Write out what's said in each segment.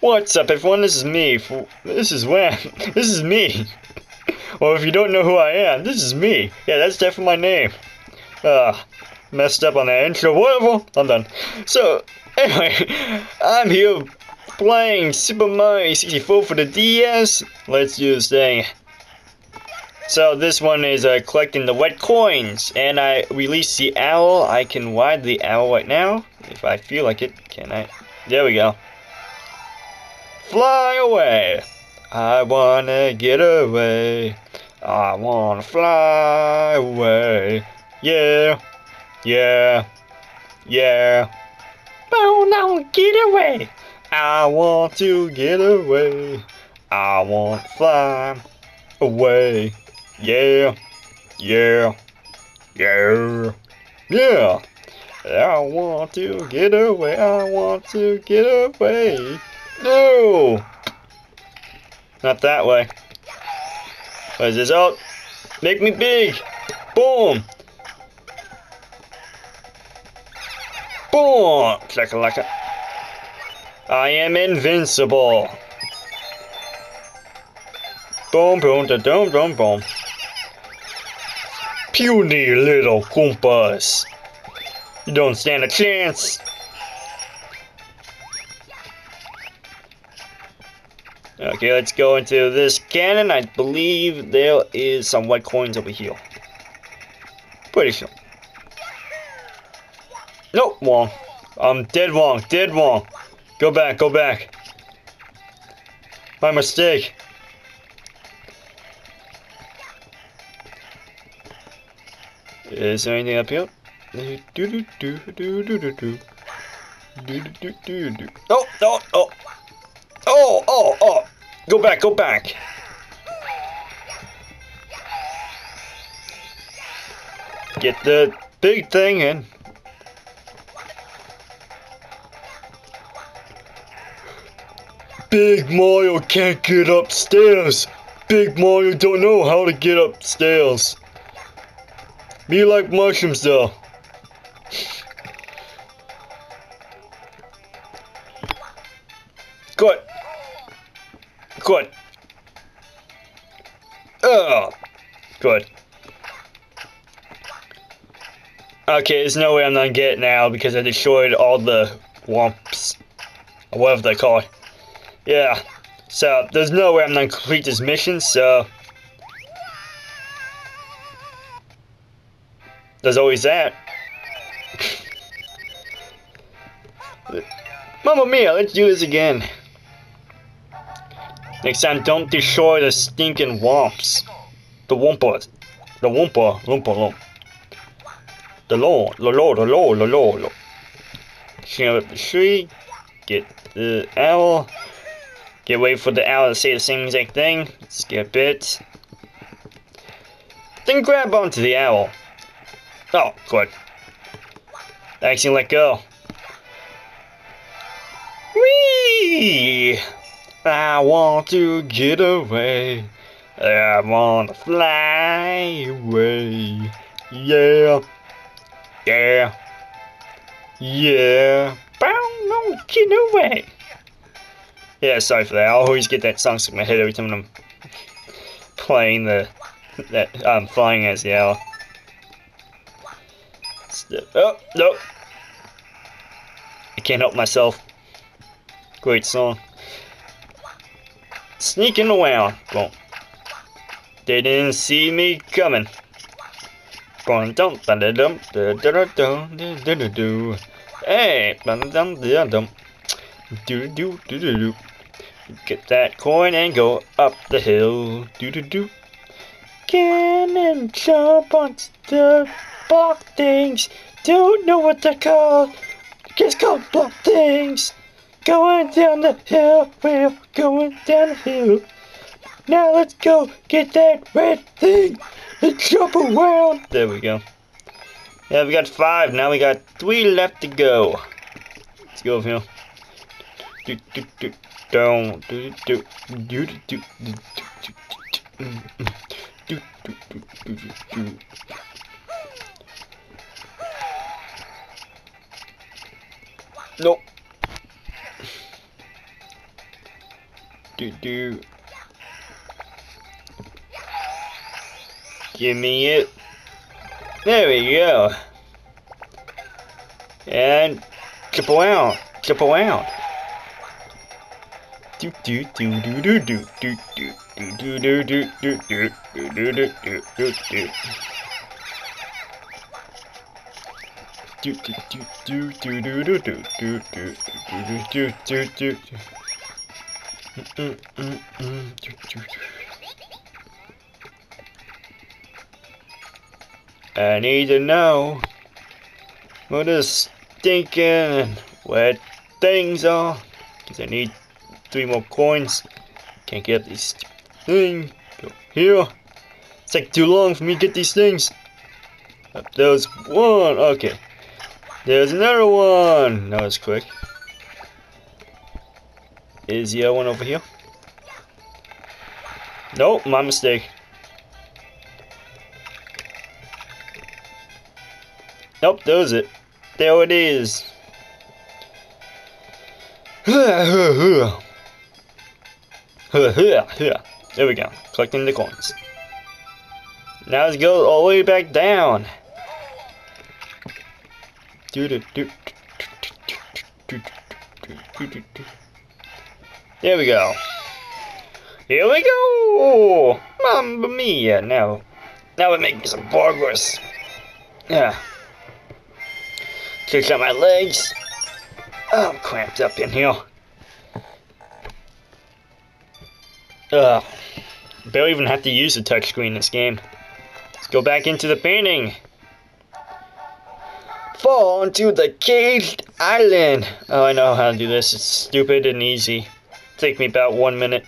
What's up, everyone? This is me. This is Wham. This is me. Well, if you don't know who I am, this is me. Yeah, that's definitely my name. Uh, messed up on that intro. Whatever. I'm done. So, anyway, I'm here playing Super Mario 64 for the DS. Let's do this thing. So this one is uh, collecting the wet coins, and I release the owl. I can ride the owl right now, if I feel like it. Can I? There we go. Fly away. I wanna get away. I wanna fly away. Yeah, yeah, yeah. Oh, now get away. I want to get away. I want to fly away. Yeah, yeah, yeah, yeah. I want to get away. I want to get away. No! Not that way. What is this? Oh! Make me big! Boom! Boom! Clacka lacka. I am invincible. Boom, boom, da boom, boom, boom. Puny little Koopas. You don't stand a chance. Okay, let's go into this cannon. I believe there is some white coins over here. Pretty sure. Nope, wrong. I'm dead wrong, dead wrong. Go back, go back. My mistake. Is there anything up here? Do do do do do do do do. Do do do. Oh, oh, oh. Oh, oh, oh. Go back, go back. Get the big thing in. Big Mario can't get upstairs. Big Mario don't know how to get upstairs. Me like mushrooms though. Good. Good. Oh. Good. Okay, there's no way I'm gonna get it now because I destroyed all the Whomps. Or whatever they call it. Yeah. So, there's no way I'm gonna complete this mission, so... There's always that. Mamma mia, let's do this again. Next time, don't destroy the stinking Whomps. The wumpas. The wumpa, lumpa lump. The law, the law, the law, the law, law. Clean up the tree. Get the owl. Get wait for the owl to say the same exact thing. Skip it. Then grab onto the owl. Oh, good. Actually, let go. Whee! I want to get away. I want to fly away. Yeah. Yeah. Yeah. Bow, no, get away. Yeah, sorry for that. I always get that song stuck in my head every time I'm playing the that um, flying as the owl. Oh, no. I can't help myself. Great song. Sneaking around. Boom. They didn't see me coming. Boom, dum, dum, dum, dum, dum, dum, dum, dum. Hey, dum, dum, dum, dum. Do, do, do, do, do. Get that coin and go up the hill. Do, do, do. Cannon jump on the block things. Don't know what they're called. Just called block things. Going down the hill, we're going down the hill. Now let's go get that red thing and jump around. There we go. Yeah, we got five. Now we got three left to go. Let's go over here. Do do do do do do do do do do do do do do Nope. Do do. Give me it. There we go. And triple out. Triple out. Do do do do do do do do do do do do do do do do do do I need to know what the stinking wet things are. Cause I need three more coins. Can't get these things. Go here. It's like too long for me to get these things. There's one. Okay. There's another one. That was quick. Is the other one over here? Nope, my mistake. Nope, there's it. There it is. there we go. Collecting the coins. Now let's go all the way back down. There we go. Here we go! Mamma mia! Now, now we're making some progress. Yeah. Kick out my legs. Oh, I'm cramped up in here. Ugh. Barely even have to use the touchscreen in this game. Let's go back into the painting fall onto the caged island. Oh, I know how to do this. It's stupid and easy. Take me about one minute.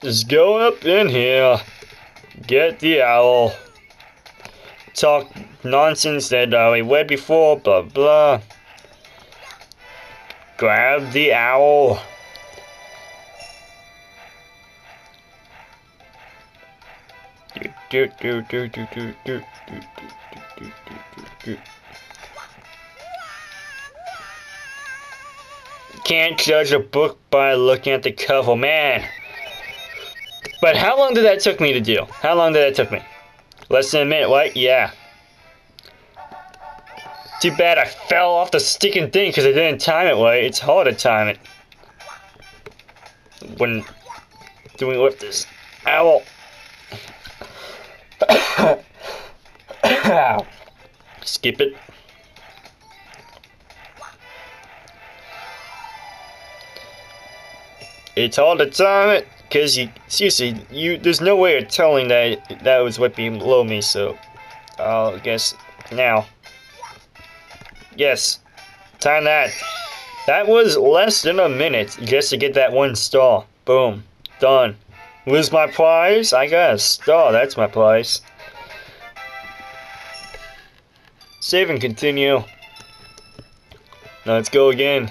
Just go up in here. Get the owl. Talk nonsense that uh, we read before, blah blah. Grab the owl. Do do do do do do do do. Can't judge a book by looking at the cover, man. But how long did that took me to do? How long did that took me? Less than a minute, right? Yeah. Too bad I fell off the sticking thing because I didn't time it right. It's hard to time it. When doing with this owl. Skip it. It's all the time it because you seriously you there's no way of telling that that was what below me. So I'll guess now. Yes, time that. That was less than a minute just to get that one star. Boom, done. Lose my prize? I got a star. That's my prize. Save and continue. Now let's go again.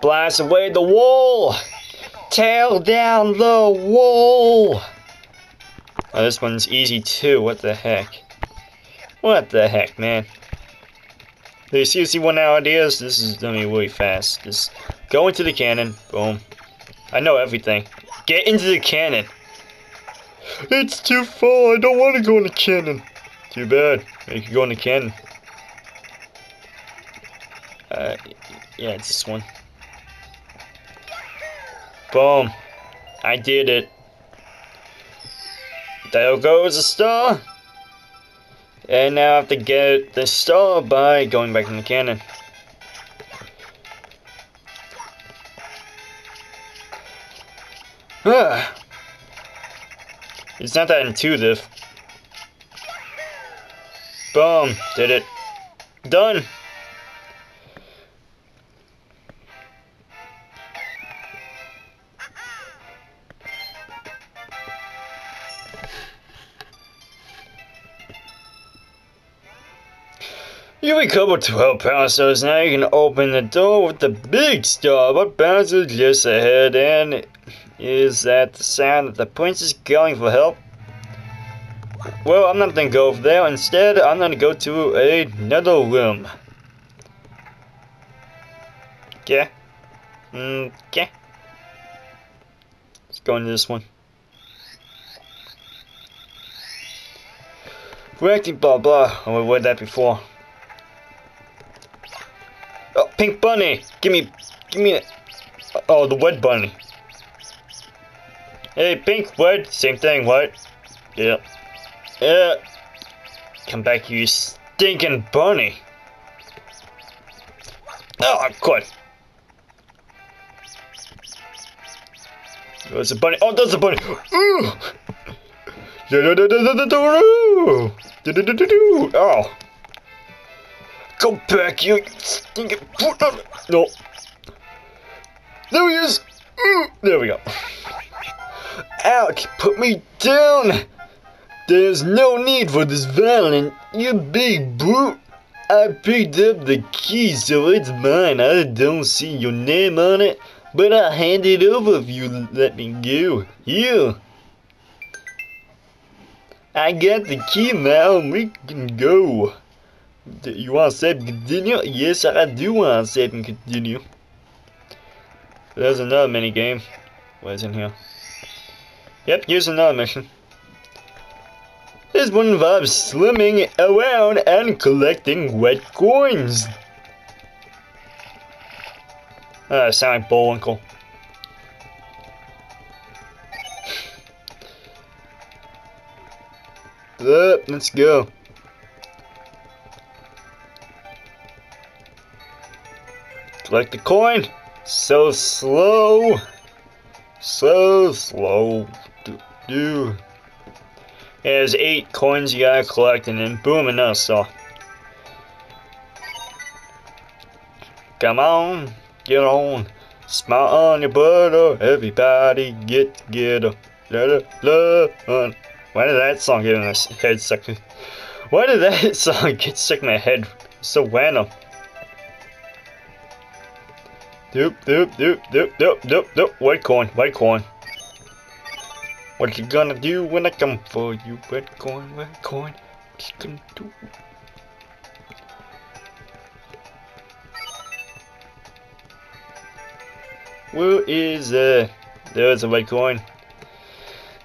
Blast away the wall! Tear down the wall! Oh, this one's easy too. What the heck? What the heck, man? The CC one nowadays, this is gonna be really fast. Just go into the cannon. Boom. I know everything. Get into the cannon. It's too far. I don't want to go in the cannon. Too bad. You can go in the cannon. Uh, yeah, it's this one. Boom. I did it. There goes a star. And now I have to get the star by going back in the cannon. it's not that intuitive. Boom, hmm, did it. Done. You recover 12 power stars now. You can open the door with the big star, but Bowser just ahead. And is that the sound that the prince is calling for help? Well, I'm not gonna go over there. Instead, I'm gonna go to another room. Okay. Okay. Let's go into this one. Reacting blah blah. Oh, we read that before. Oh, pink bunny! Give me, give me. Oh, the red bunny. Hey, pink, red, same thing, what? Yeah. Yeah. Come back, you stinking bunny. Oh, good. Oh, there's a bunny. Oh, there's a bunny. Ooh. Oh. Go back, you stinking. Oh, no. There he is. Mm, there we go. Ouch, put me down! There's no need for this violence, you big brute! I picked up the key, so it's mine. I don't see your name on it, but I'll hand it over if you let me go. You! I got the key now, we can go. You want to save and continue? Yes, I do want to save and continue. There's another mini game. What is in here? Yep, here's another mission. This one involves swimming around and collecting wet coins. Uh, sound like Bullwinkle. Uh, let's go. Collect the coin. So slow. So slow Do. do. There's eight coins you gotta collect, and then boom, another saw. Come on, get on. Smile on your butter, everybody get together. Let love. Why did that song get in my head stuck? Why did that song get stuck in my head? So random. Doop, doop, doop, doop, doop, doop, doop. White coin, white coin. What you gonna do when I come for you? Red coin, red coin. What you gonna do? Where is uh there's a red coin.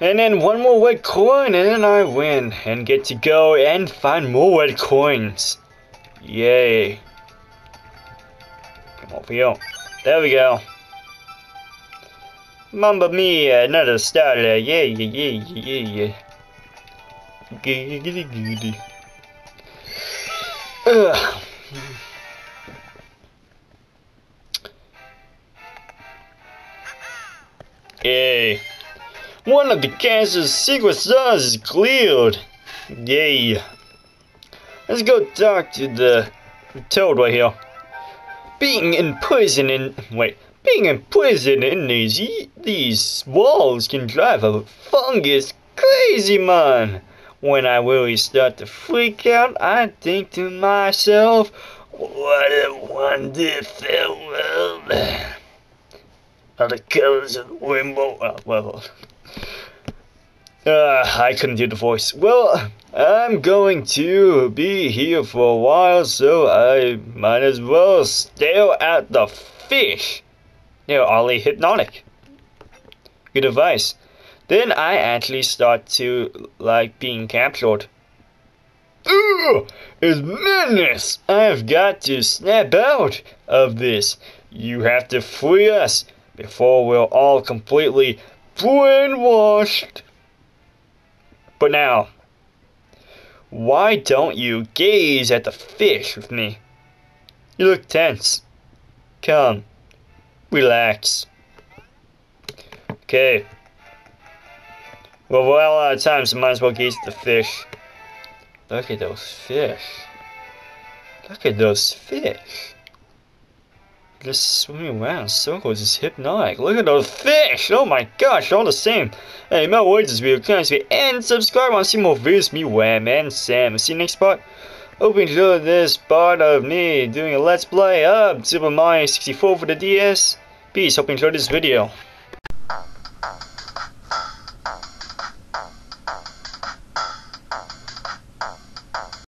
And then one more red coin and then I win and get to go and find more red coins. Yay. Come over here. There we go. Mamma mia, another starter. Yeah, yeah, yeah, yeah, yeah. Goody, goody. Ugh. Yay. One of the cancer's secret stars is cleared. Yay. Let's go talk to the toad right here. Being in prison. Wait. Being imprisoned in these these walls can drive a fungus crazy, man. When I really start to freak out, I think to myself, what a wonderful world. All the colors of the rainbow. Oh, well, uh, I couldn't do the voice. Well, I'm going to be here for a while, so I might as well stare at the fish. They're only hypnotic. Good advice. Then I actually start to like being captured. Ugh! It's madness! I've got to snap out of this. You have to free us before we're all completely brainwashed. But now, why don't you gaze at the fish with me? You look tense. Come, relax. Okay. Well, we're out of time, so might as well gaze at the fish. Look at those fish. Look at those fish. Just swimming around in circles is hypnotic. Look at those fish! Oh my gosh, all the same. Hey, my words this video, comment, and subscribe want to see more videos me, Wham and Sam. See you next part. Hope you enjoyed this part of me doing a Let's Play of Super Mario 64 for the DS. Peace, hope you enjoyed this video.